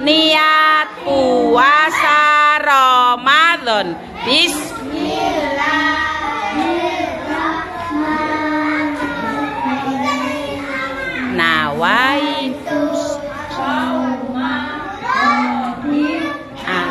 niat puasa Ramadan. Bismillahirrahmanirrahim. Nawaitu An